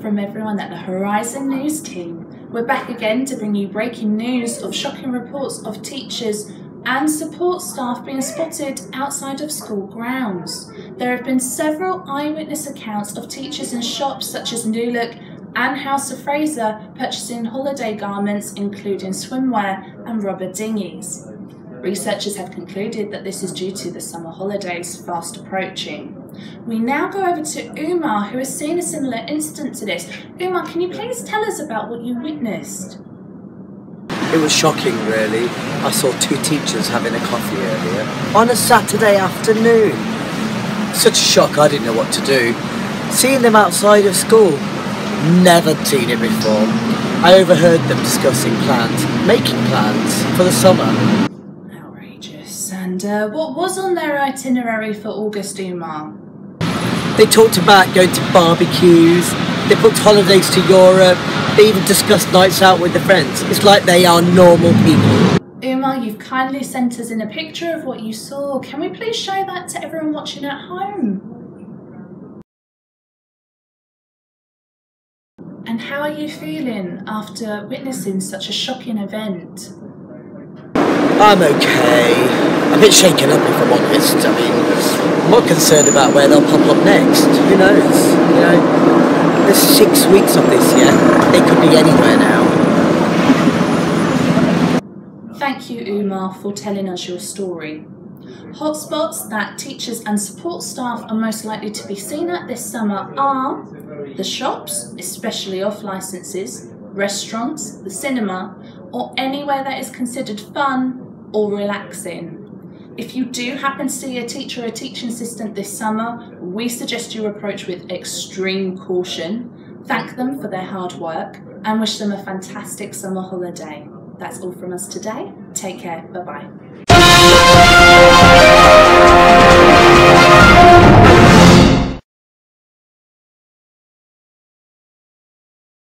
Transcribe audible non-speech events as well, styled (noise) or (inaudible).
from everyone at the Horizon News team. We're back again to bring you breaking news of shocking reports of teachers and support staff being spotted outside of school grounds. There have been several eyewitness accounts of teachers in shops such as New Look and House of Fraser purchasing holiday garments including swimwear and rubber dinghies. Researchers have concluded that this is due to the summer holidays fast approaching. We now go over to Umar, who has seen a similar incident to this. Umar, can you please tell us about what you witnessed? It was shocking, really. I saw two teachers having a coffee earlier on a Saturday afternoon. Such a shock, I didn't know what to do. Seeing them outside of school, never seen it before. I overheard them discussing plans, making plans for the summer. Outrageous. And uh, what was on their itinerary for August, Umar? They talked about going to barbecues, they booked holidays to Europe, they even discussed nights out with their friends. It's like they are normal people. Umar, you've kindly sent us in a picture of what you saw. Can we please show that to everyone watching at home? And how are you feeling after witnessing such a shocking event? I'm okay. (laughs) A bit shaken up if I'm honest. I mean, I'm more concerned about where they'll pop up next. Who knows? You know, there's six weeks of this year. They could be anywhere now. Thank you, Umar, for telling us your story. Hotspots that teachers and support staff are most likely to be seen at this summer are the shops, especially off licenses, restaurants, the cinema, or anywhere that is considered fun or relaxing. If you do happen to see a teacher or a teaching assistant this summer, we suggest you approach with extreme caution, thank them for their hard work, and wish them a fantastic summer holiday. That's all from us today. Take care. Bye bye.